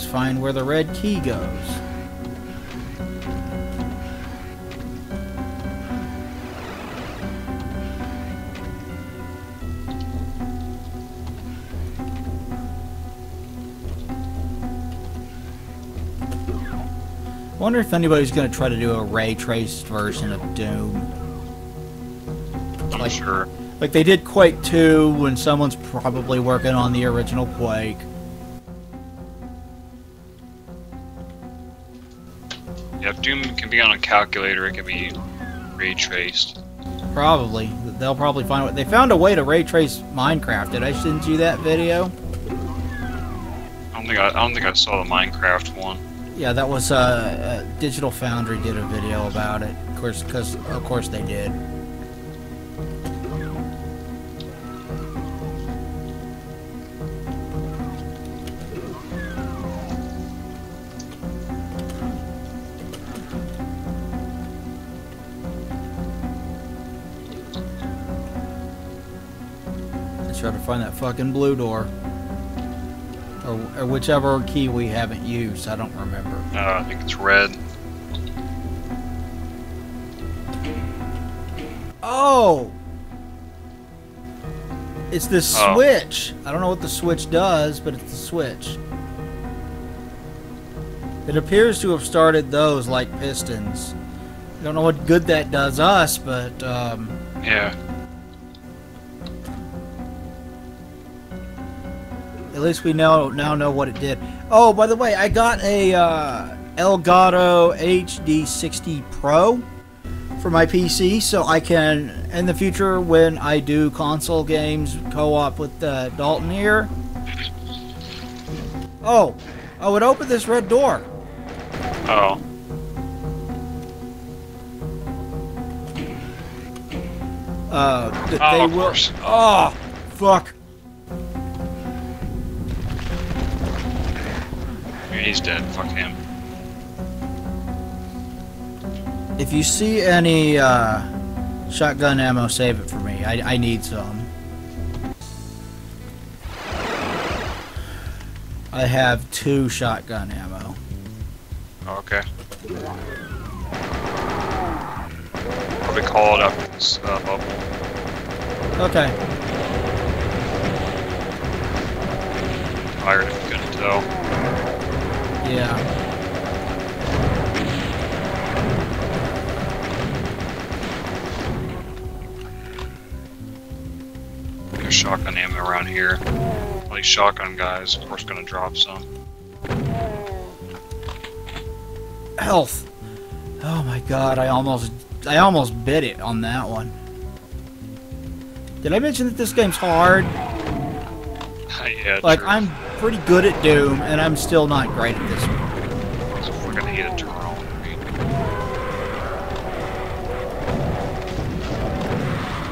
Let's find where the red key goes. Wonder if anybody's gonna try to do a ray traced version of Doom. I'm Like- sure. Like they did Quake 2 when someone's probably working on the original Quake. Yeah, if Doom can be on a calculator, it can be ray traced. Probably. They'll probably find what they found a way to ray trace Minecraft. Did I send you that video? I don't think I, I don't think I saw the Minecraft one. Yeah, that was uh, uh Digital Foundry did a video about it. Of course, because of course they did. Find that fucking blue door. Or, or whichever key we haven't used, I don't remember. Uh, I think it's red. Oh! It's this Oh. switch. I don't know what the switch does, but it's the switch. It appears to have started those like pistons. I don't know what good that does us, but um, Yeah. At least we know now know what it did. Oh, by the way, I got a uh, Elgato HD60 Pro for my PC, so I can, in the future, when I do console games co-op with uh, Dalton here. Oh, I would open this red door. Oh. Uh, th- Oh, they of will. course. Oh, fuck. He's dead. Fuck him. If you see any uh, shotgun ammo, save it for me. I, I need some. I have two shotgun ammo. Okay. Probably call it after this uh, bubble. Okay. Tired if you couldn't tell. Yeah. There's shotgun ammo around here. All these shotgun guys, of course, gonna drop some. Health. Oh my god, I almost I almost bit it on that one. Did I mention that this game's hard? yeah, Like true. I'm pretty good at Doom and I'm still not great at this one. We're gonna hit a terminal.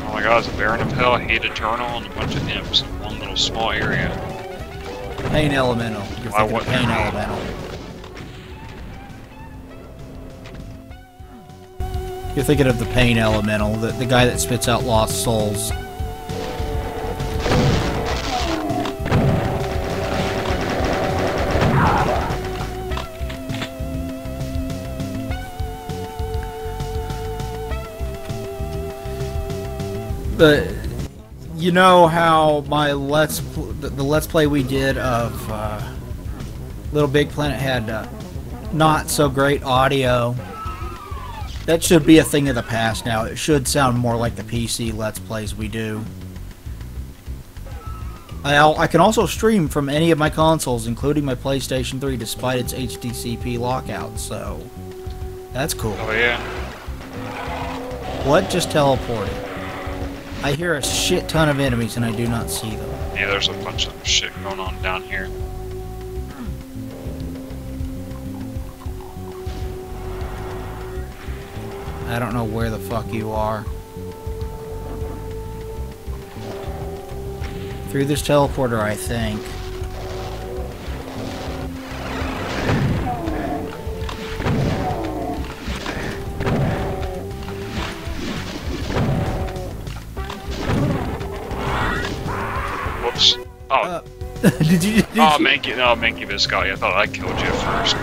Oh my god, it's a Baron of Hell, Hate Eternal, and a bunch of imps in one little small area. Pain Elemental. You're Why thinking Pain? Elemental. You're thinking of the Pain Elemental, the, the guy that spits out lost souls. But you know how my let's the, the let's play we did of uh, Little Big Planet had uh, not so great audio. That should be a thing of the past now. It should sound more like the PC let's plays we do. I, I can also stream from any of my consoles, including my PlayStation 3, despite its HDCP lockout. So that's cool. Oh yeah. What just teleported? I hear a shit ton of enemies and I do not see them. Yeah, there's a bunch of shit going on down here. I don't know where the fuck you are. Through this teleporter, I think. did you? Did Oh, Mankey, no, Mankey got you. I thought I killed you first.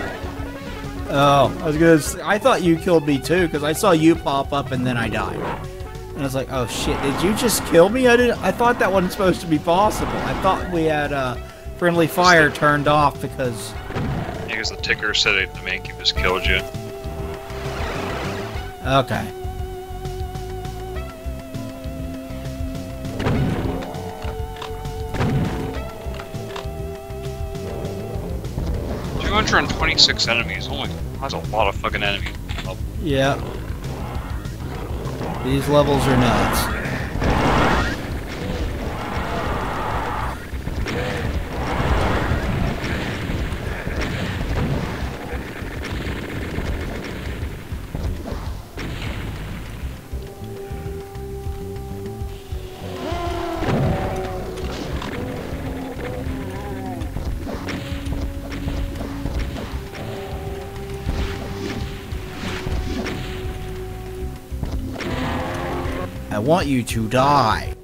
Oh, I was gonna. Say, I thought you killed me too because I saw you pop up and then I died. And I was like, oh shit, did you just kill me? I didn't. I thought that wasn't supposed to be possible. I thought we had uh, friendly fire turned off because. Because the ticker said it, the Mankey just killed you. Okay. Two hundred and twenty-six enemies. Holy, that's a lot of fucking enemies. Yeah. These levels are nuts. Want you to die.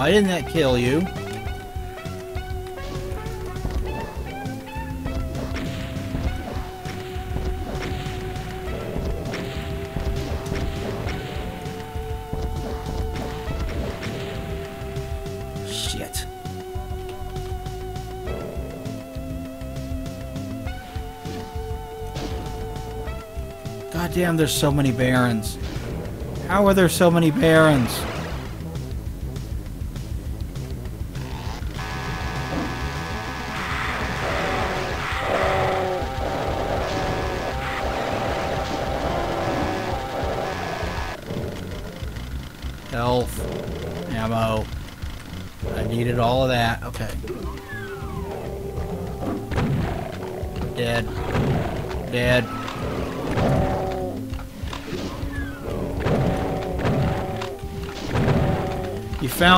Why didn't that kill you? Shit. God damn, there's so many barons. How are there so many barons?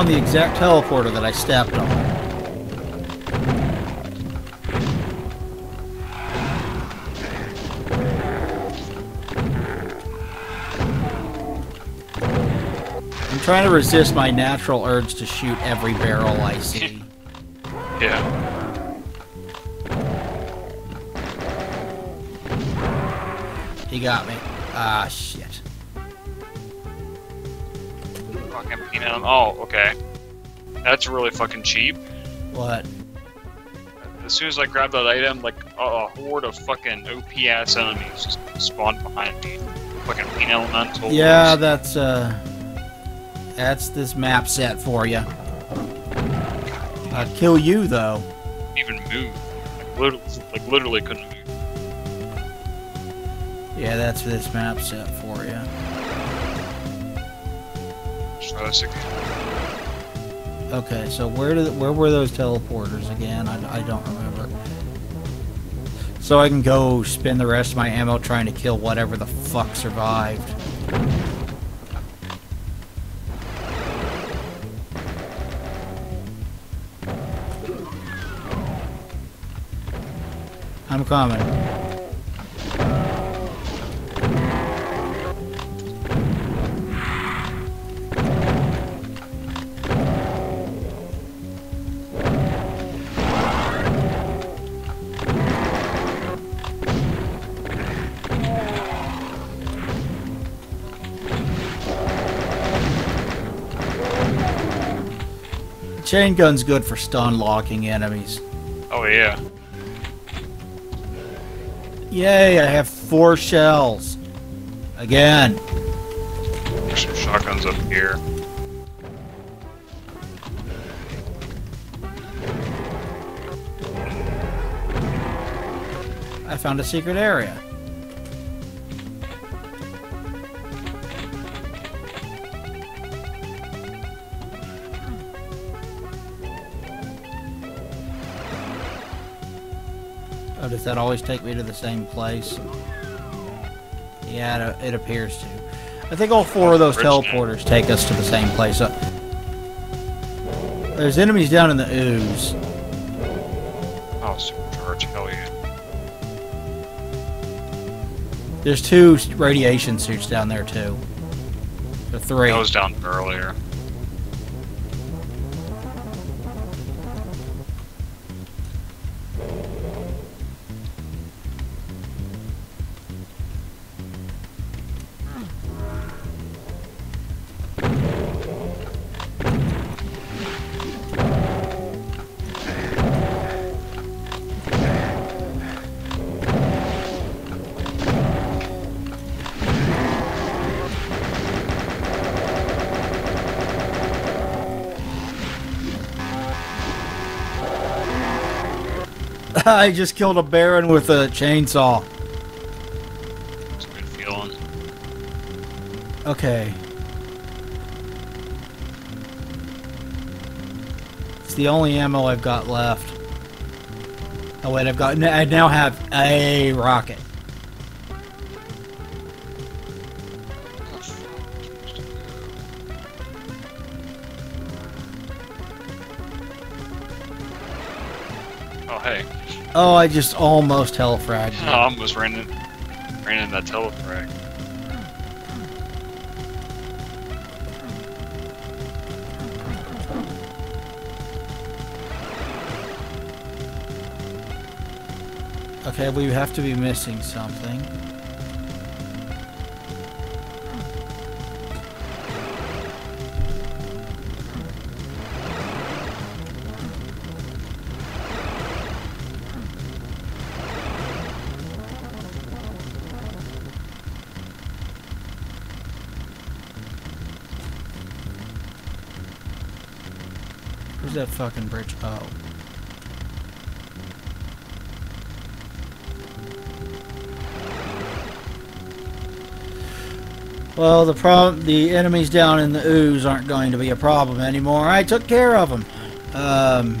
Found the exact teleporter that I stepped on. I'm trying to resist my natural urge to shoot every barrel I see. Yeah. He got me. Ah, shit. Peanut. Oh, okay. That's really fucking cheap. What? As soon as I grab that item, like a, horde of fucking OPS enemies just spawned behind me. Fucking peanut elemental. Yeah, that's, uh... That's this map set for you. I'd kill you, though. even move. Like literally, like literally couldn't move. Yeah, that's this map set for you. So that's a- Okay, so where did where were those teleporters again? I, I don't remember. So I can go spend the rest of my ammo trying to kill whatever the fuck survived. I'm coming. Chain gun's good for stun locking enemies. Oh yeah. Yay, I have four shells. Again. There's some shotguns up here. I found a secret area. Does that always take me to the same place? Yeah, it, it appears to. I think all four of those teleporters take us to the same place. Uh, there's enemies down in the ooze. Oh, supercharge, hell yeah. There's two radiation suits down there too. Or three. I was down earlier. I just killed a baron with a chainsaw. It's a good feeling. Okay. It's the only ammo I've got left. Oh wait, I've got. I now have a rocket. Oh, I just almost telefragged. I almost ran in, ran in that telefrag. Okay, we have to be missing something. Where's that fucking bridge? Oh. Well, the problem, the enemies down in the ooze aren't going to be a problem anymore. I took care of them. Um,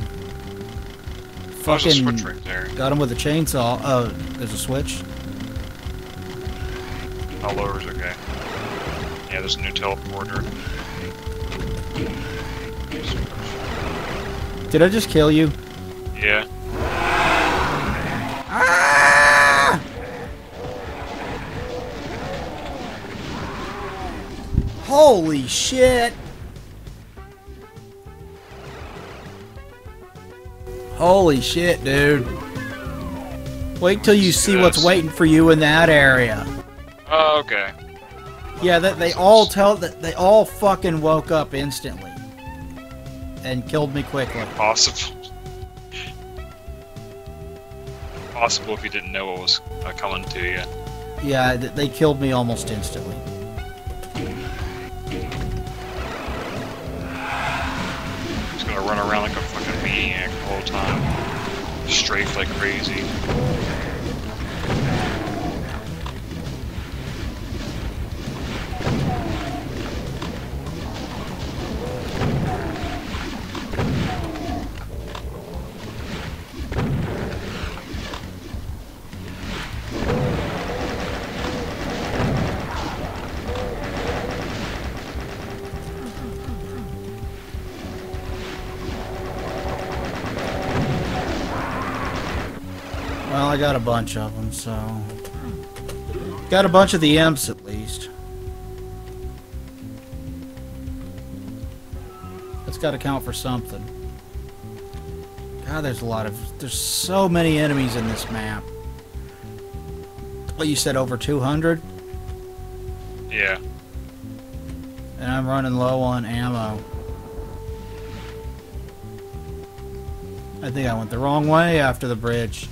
fucking switch right there. got him with a chainsaw. Oh, there's a switch. Oh, lower's okay. Yeah, there's a new teleporter. Did I just kill you? Yeah. Ah! Holy shit! Holy shit, dude. Wait till you see what's waiting for you in that area. Oh, okay. Yeah, that they all tell that they all fucking woke up instantly and killed me quickly. Possible. Possible if you didn't know what was uh, coming to you. Yeah, they killed me almost instantly. He's gonna run around like a fucking maniac the whole time. Strafe like crazy. I got a bunch of them, so got a bunch of the imps at least. That's got to count for something. God, there's a lot of there's so many enemies in this map. Well, you said over 200, Yeah. and I'm running low on ammo. I think I went the wrong way after the bridge.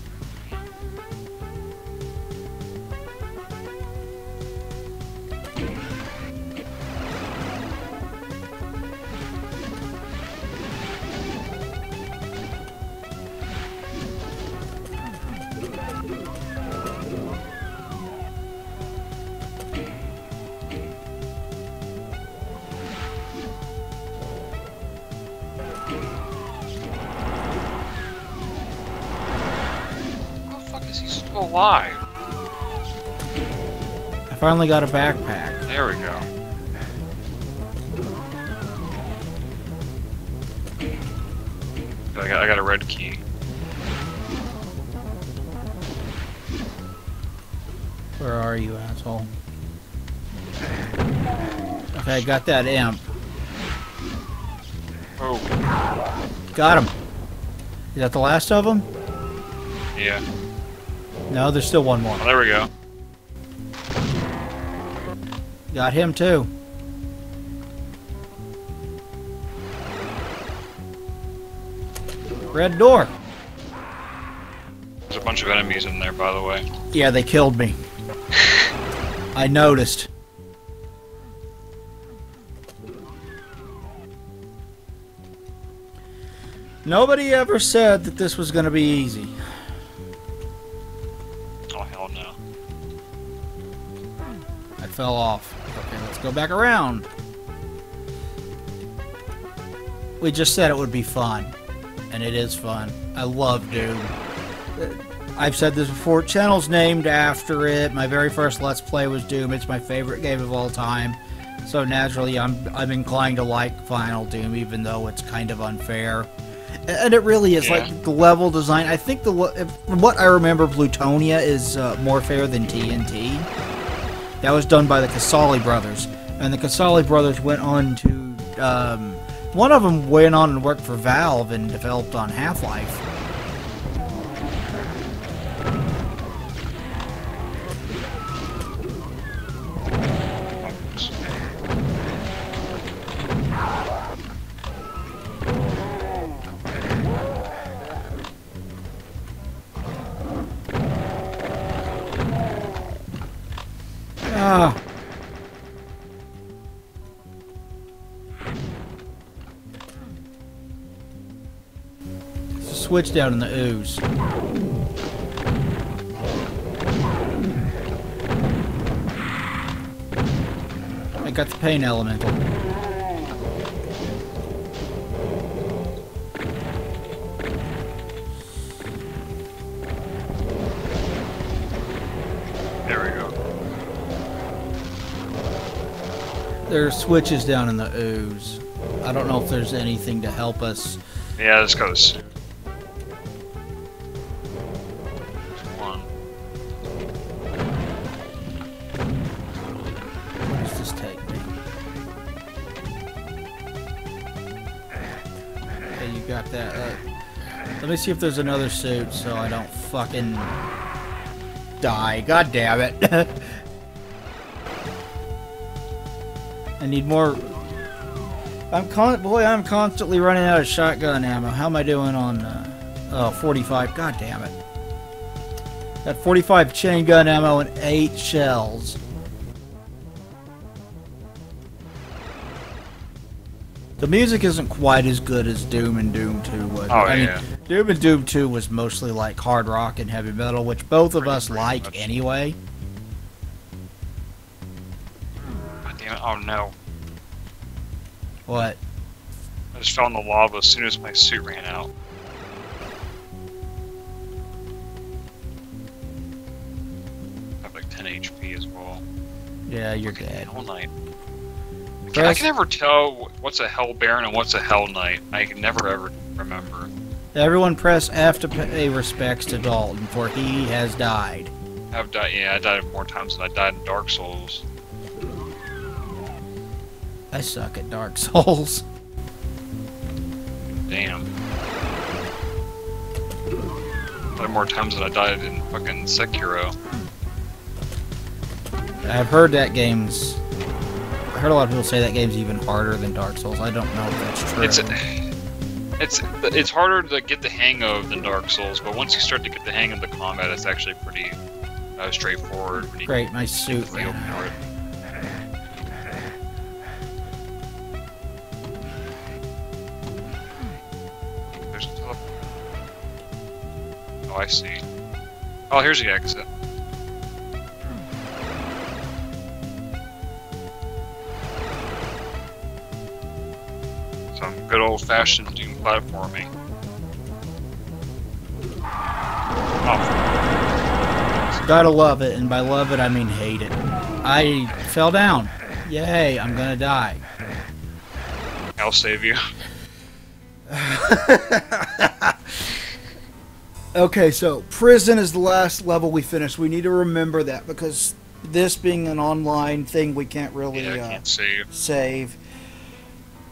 Still alive. I finally got a backpack. There we go. I got, I got a red key. Where are you, asshole? Okay, I got that imp. Oh, Got him. Is that the last of them? yeah. No, there's still one more. Oh, there we go. Got him too. Red door. There's a bunch of enemies in there, by the way. Yeah, they killed me. I noticed. Nobody ever said that this was going to be easy. Fell off. Okay, let's go back around. We just said it would be fun. And it is fun. I love Doom. I've said this before. Channel's named after it. My very first Let's Play was Doom. It's my favorite game of all time. So naturally, I'm I'm inclined to like Final Doom, even though it's kind of unfair. And it really is Yeah. like the level design. I think the if- from what I remember, Plutonia is uh, more fair than TNT. That was done by the Casali brothers, and the Casali brothers went on to. Um, one of them went on and worked for Valve and developed on Half Life. There's a switch down in the ooze. I got the pain elemental. There's switches down in the ooze. I don't know if there's anything to help us. Yeah, let's go suit. One. Where does this take me? Okay, you got that. Uh, let me see if there's another suit so I don't fucking die. God damn it. I need more. I'm con. Boy, I'm constantly running out of shotgun ammo. How am I doing on? Uh, oh, 45. God damn it. Got 45 chain gun ammo and 8 shells. The music isn't quite as good as Doom and Doom 2 was. Oh, I yeah. mean, Doom and Doom 2 was mostly like hard rock and heavy metal, which both of us like anyway. Oh no. What? I just fell in the lava as soon as my suit ran out. I have like 10 HP as well. Yeah, you're Fucking dead. Hell Knight. I can, I can never tell what's a Hell Baron and what's a Hell Knight. I can never ever remember. Everyone press F to pay respects to Dalton, for he has died. I've died. Yeah, I died more times than I died in Dark Souls. I suck at Dark Souls. Damn. Died more times than I died in fucking Sekiro. I've heard that game's. I heard a lot of people say that game's even harder than Dark Souls. I don't know if that's true. It's it's it's harder to get the hang of than Dark Souls, but once you start to get the hang of the combat, it's actually pretty uh, straightforward. Pretty Great, nice suit. feel for Oh, I see. Oh, here's the exit. Some good old-fashioned Doom platforming. Oh, Gotta love it, and by love it I mean hate it. I fell down. Yay, I'm gonna die. I'll save you. Okay, so prison is the last level we finished. We need to remember that because this being an online thing, we can't really Yeah, uh, can't save. save.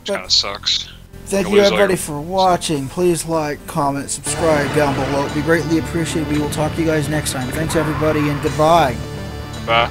Kind of sucks. Thank You you everybody your- for watching. Please like, comment, subscribe down below. It'd be greatly appreciated. We will talk to you guys next time. Thanks everybody and goodbye. Bye.